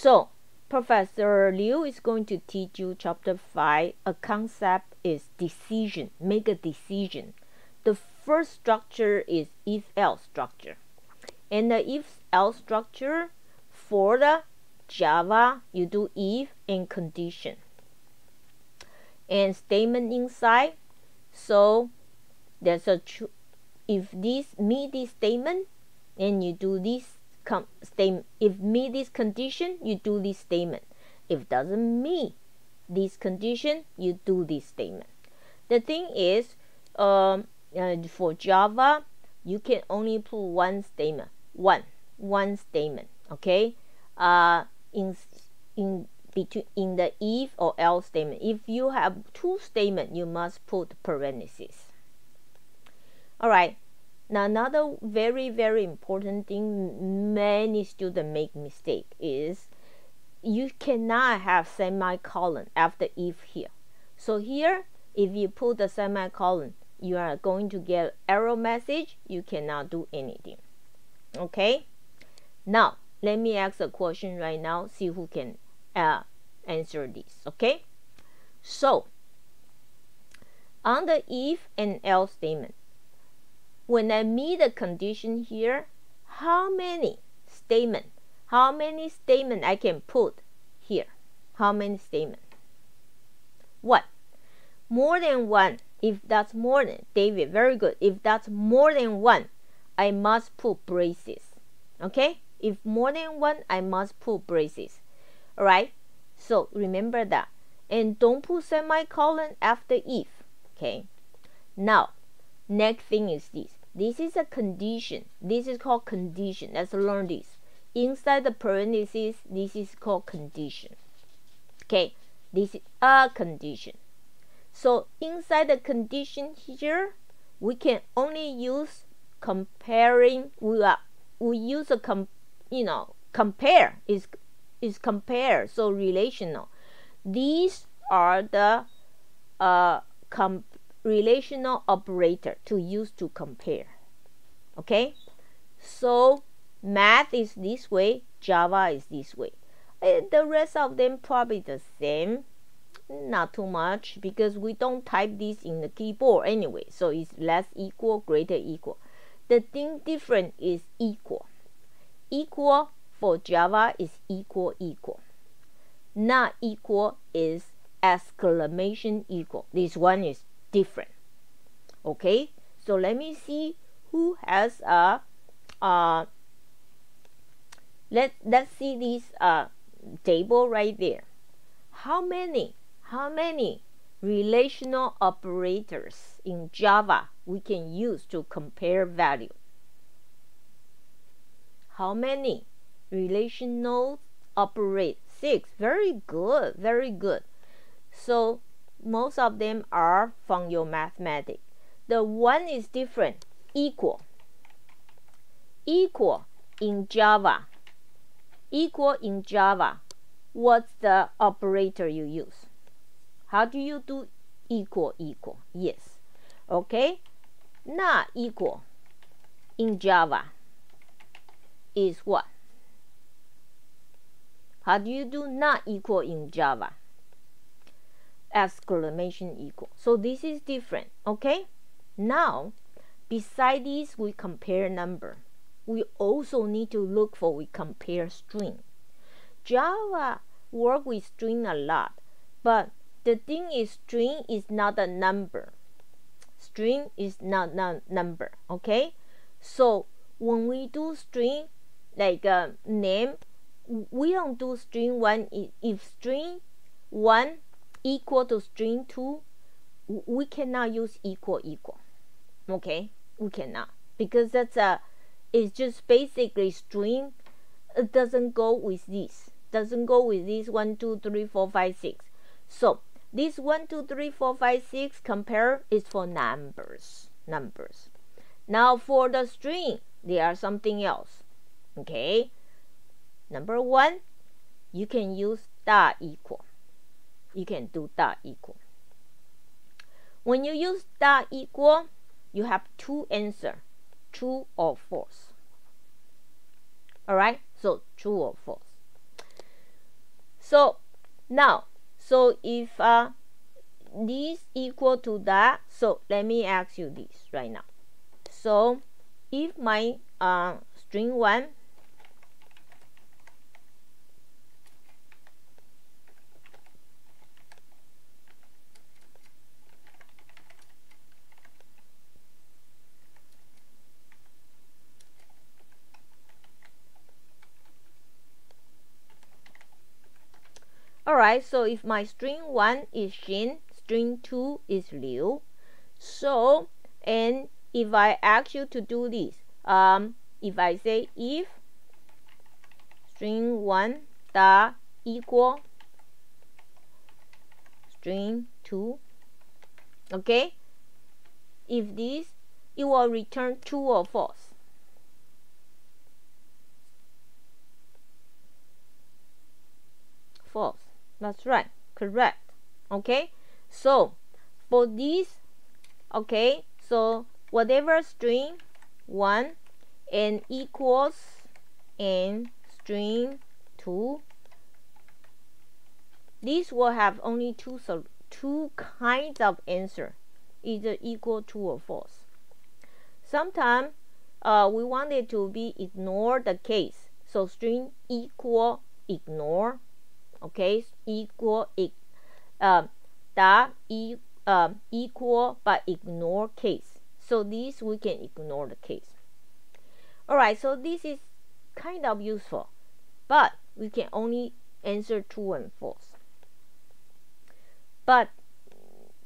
So, Professor Liu is going to teach you chapter 5. A concept is decision. Make a decision. The first structure is if else structure. And the if else structure for the Java, you do if and condition. And statement inside. So there's a true if this meet this statement, and you do this statement. If meet this condition, you do this statement. If doesn't meet this condition, you do this statement. The thing is, um, uh, for Java, you can only put one statement, one, one statement. Okay, uh, in in between in the if or else statement. If you have two statements, you must put parentheses. All right. Now another very very important thing many students make mistake is you cannot have semicolon after if here. So here if you put the semicolon you are going to get error message you cannot do anything. Okay? Now let me ask a question right now see who can uh, answer this. Okay? So on the if and else statement when I meet the condition here, how many statement, how many statement I can put here? How many statement? What? More than one. If that's more than, David, very good. If that's more than one, I must put braces. Okay? If more than one, I must put braces. Alright? So remember that. And don't put semicolon after if. Okay? Now, next thing is this. This is a condition. This is called condition. Let's learn this. Inside the parentheses, this is called condition. Okay, this is a condition. So inside the condition here, we can only use comparing. We are we use a com, you know, compare is is compare. So relational. These are the uh, com relational operator to use to compare. Okay, so math is this way, Java is this way. The rest of them probably the same, not too much because we don't type this in the keyboard anyway. So it's less equal, greater equal. The thing different is equal. Equal for Java is equal equal. Not equal is exclamation equal. This one is different. Okay? So let me see who has a uh let let's see this uh table right there. How many how many relational operators in java we can use to compare value? How many relational operate six. Very good very good. So most of them are from your mathematics. The one is different, equal. Equal in Java. Equal in Java. What's the operator you use? How do you do equal equal? Yes. Okay? Not equal in Java is what? How do you do not equal in Java? Exclamation equal. So this is different, okay? Now, beside this, we compare number. We also need to look for we compare string. Java work with string a lot, but the thing is string is not a number. String is not a number, okay? So when we do string, like uh, name, we don't do string one if string one equal to string 2 we cannot use equal equal. Okay? We cannot. Because that's a it's just basically string it doesn't go with this. Doesn't go with this 1 2 3 4 5 6 so this 1 2 3 4 5 6 compare is for numbers numbers. Now for the string there are something else. Okay? Number one you can use dot equal you can do dot equal. When you use dot equal, you have two answer, true or false. Alright, so true or false. So now, so if uh, this equal to that, so let me ask you this right now. So if my uh, string 1 Alright, so if my string 1 is Xin, string 2 is Liu. So, and if I ask you to do this, um, if I say if string 1 da equal string 2, okay, if this, it will return true or false. False. That's right. Correct. Okay. So for this, okay, so whatever string 1 and equals and string 2 this will have only two so two kinds of answer either equal true or false sometimes uh, we want it to be ignore the case so string equal ignore okay? Equal uh, that e, uh, equal but ignore case. So this we can ignore the case. Alright so this is kind of useful but we can only answer true and false. But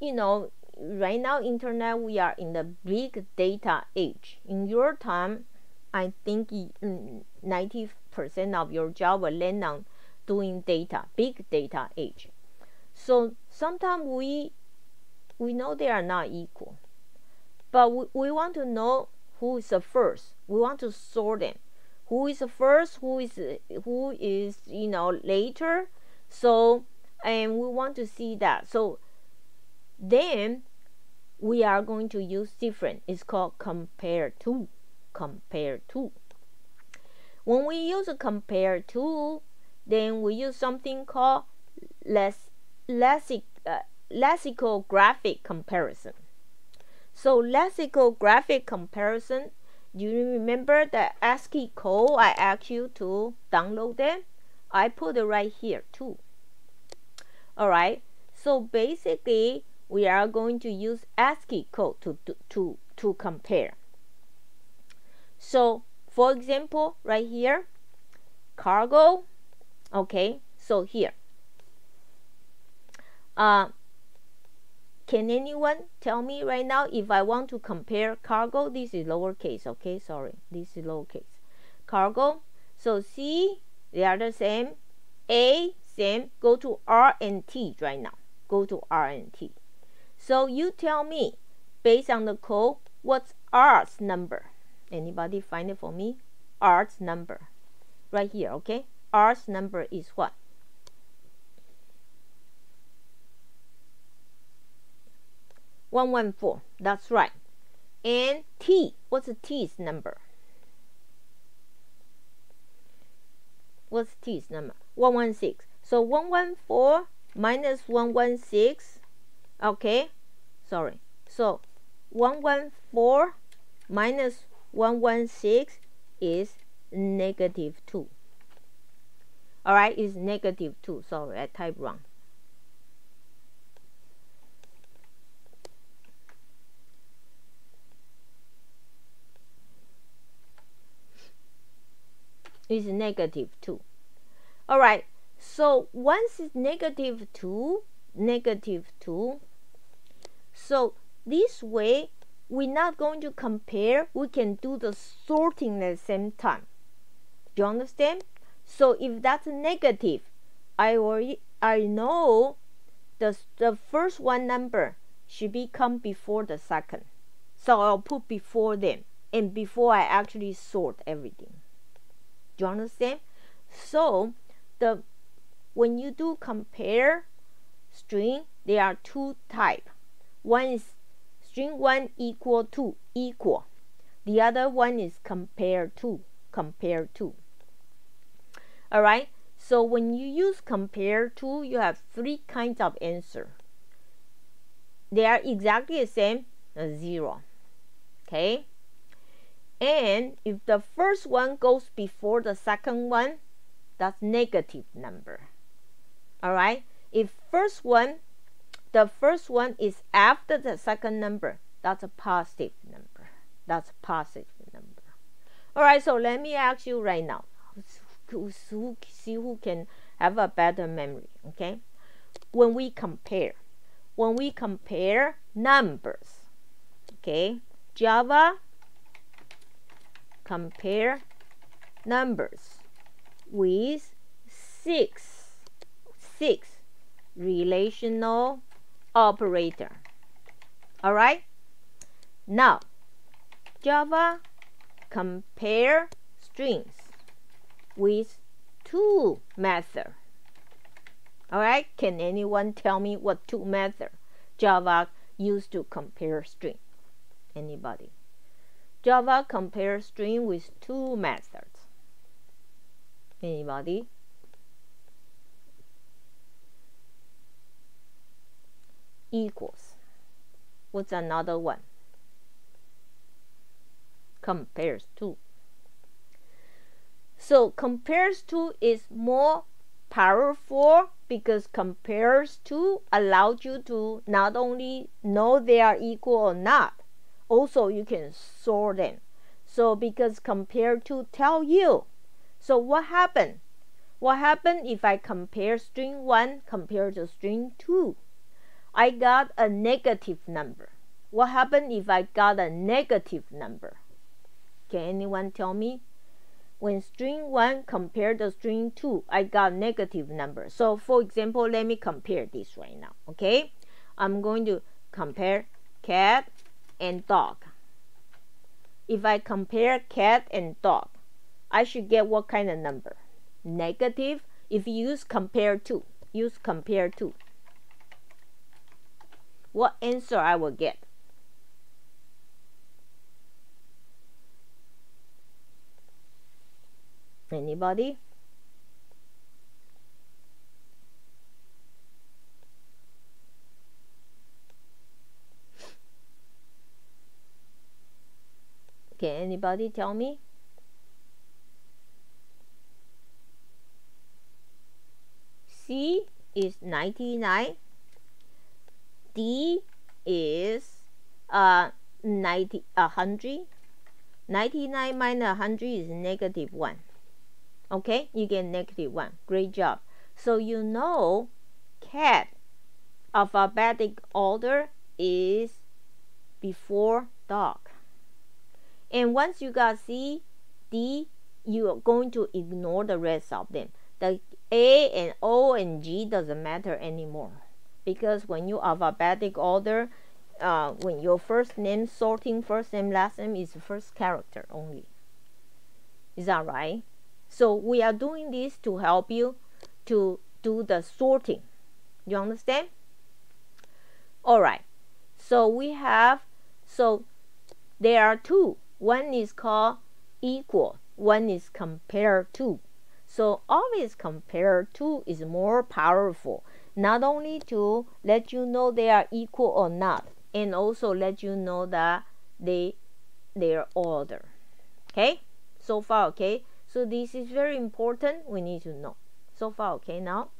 you know right now internet we are in the big data age. In your time i think 90% of your job will land on doing data, big data age. So sometimes we we know they are not equal, but we, we want to know who is the first. We want to sort them. Who is the first? Who is who is you know later? So and we want to see that. So then we are going to use different. It's called compare to. Compare to. When we use a compare to, then we use something called less, lexic- uh, lexicographic comparison. So lexicographic comparison, do you remember the ASCII code I asked you to download them? I put it right here too. Alright, so basically we are going to use ASCII code to, to, to compare. So for example, right here, cargo okay so here. Uh, can anyone tell me right now if I want to compare cargo? This is lowercase okay? Sorry this is lowercase. Cargo so C they are the same. A same. Go to R and T right now. Go to R and T. So you tell me based on the code what's R's number? Anybody find it for me? R's number. Right here okay R's number is what? One one four. That's right. And T. What's T's number? What's T's number? One one six. So one one four minus one one six. Okay. Sorry. So one one four minus one one six is negative two alright is negative 2 sorry I type wrong. Is negative 2 alright so once it's negative 2 negative 2 so this way we're not going to compare. We can do the sorting at the same time. Do you understand so if that's negative, I already I know the the first one number should be come before the second. So I'll put before them and before I actually sort everything. Do you understand? So the when you do compare string, there are two type. One is string one equal to equal. The other one is compare to compare to. Alright, So when you use compare to, you have three kinds of answer. They are exactly the same, uh, zero. Okay? And if the first one goes before the second one, that's negative number. Alright? If first one, the first one is after the second number, that's a positive number. That's a positive number. Alright, so let me ask you right now. Who, see who can have a better memory, okay? When we compare, when we compare numbers, okay? Java compare numbers with six six relational operator all right now java compare strings with two method all right can anyone tell me what two method java used to compare string anybody Java compares string with two methods. Anybody? Equals. What's another one? Compares to. So compares to is more powerful because compares to allows you to not only know they are equal or not, also you can sort them. So because compare to tell you. So what happened? What happened if i compare string 1 compared to string 2 i got a negative number. What happened if i got a negative number? Can anyone tell me when string 1 compared to string 2 i got negative number so for example let me compare this right now okay i'm going to compare cat and dog. If I compare cat and dog, I should get what kind of number? Negative. If you use compare to, use compare to. What answer I will get? Anybody? Can anybody tell me? C is 99. D is uh, 90, 100. 99 minus 100 is negative 1. Okay, you get negative 1. Great job. So you know cat alphabetic order is before dog. And once you got C, D, you are going to ignore the rest of them. The A and O and G doesn't matter anymore because when you alphabetic order, uh, when your first name sorting first name last name is first character only. Is that right? So we are doing this to help you to do the sorting. You understand? All right. So we have so there are two one is called equal, one is compared to. So always compare to is more powerful, not only to let you know they are equal or not, and also let you know that they their order. Okay? So far okay? So this is very important. We need to know. So far okay now?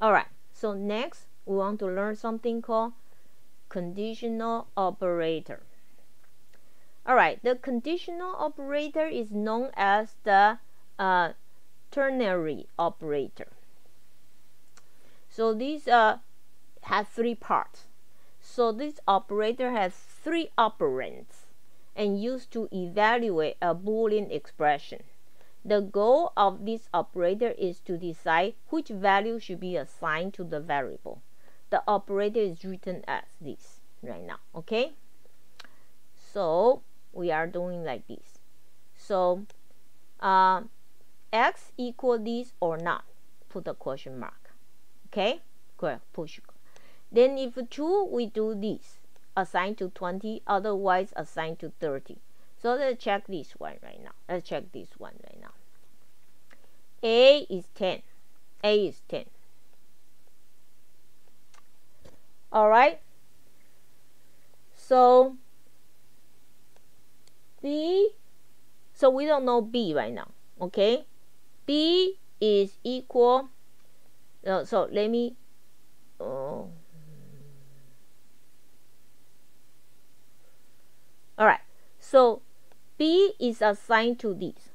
Alright, so next we want to learn something called conditional operator. All right, the conditional operator is known as the uh, ternary operator. So these uh, have three parts. So this operator has three operands and used to evaluate a Boolean expression. The goal of this operator is to decide which value should be assigned to the variable. The operator is written as this right now, okay? So we are doing like this so uh, x equal this or not put a question mark okay good push then if true we do this assign to 20 otherwise assigned to 30 so let's check this one right now let's check this one right now A is 10. A is 10. All right. So B, so we don't know B right now. Okay. B is equal. Uh, so let me. Oh. All right. So B is assigned to this.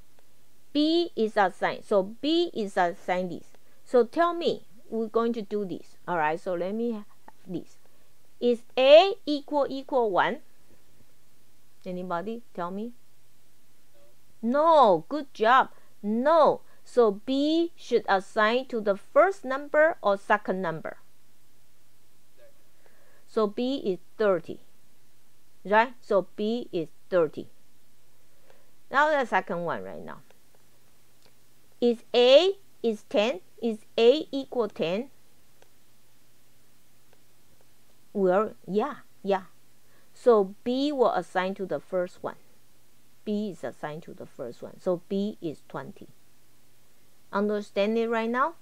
B is assigned. So B is assigned this. So tell me, we're going to do this. All right. So let me have this. Is A equal equal 1? Anybody tell me? No. Good job. No. So B should assign to the first number or second number. So B is 30. Right? So B is 30. Now the second one right now. Is A is 10? Is A equal 10? Well, yeah, yeah. So B will assign to the first one. B is assigned to the first one. So B is 20. Understand it right now?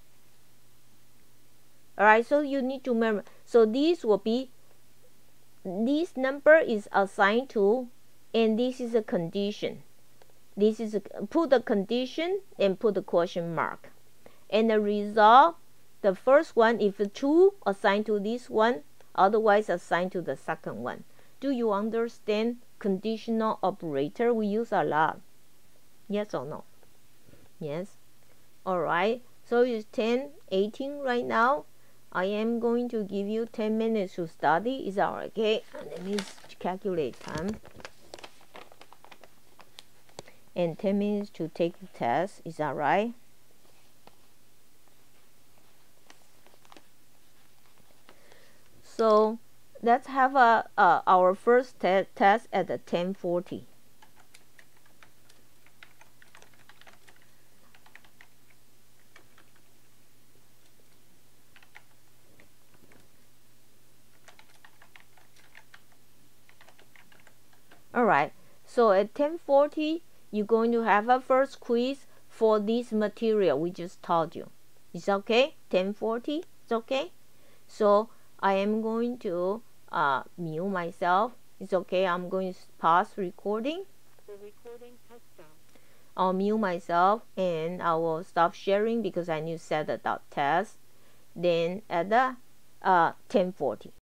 Alright, so you need to remember. So this will be, this number is assigned to, and this is a condition. This is, a, put the condition and put the question mark. And the result, the first one, if true, assigned to this one, otherwise assigned to the second one. Do you understand conditional operator we use a lot? Yes or no? Yes. Alright. So it's 10, 18 right now. I am going to give you 10 minutes to study. Is that okay? And Let me calculate time. And 10 minutes to take the test. Is that right? So let's have a, uh, our first te test at the 1040. Alright, so at 1040, you're going to have a first quiz for this material we just taught you. It's okay? 1040? It's okay? So I am going to uh, mute myself. It's okay. I'm going to pause recording. The recording has stopped. I'll mute myself and I will stop sharing because I need to set the dot test. Then at the uh, 1040.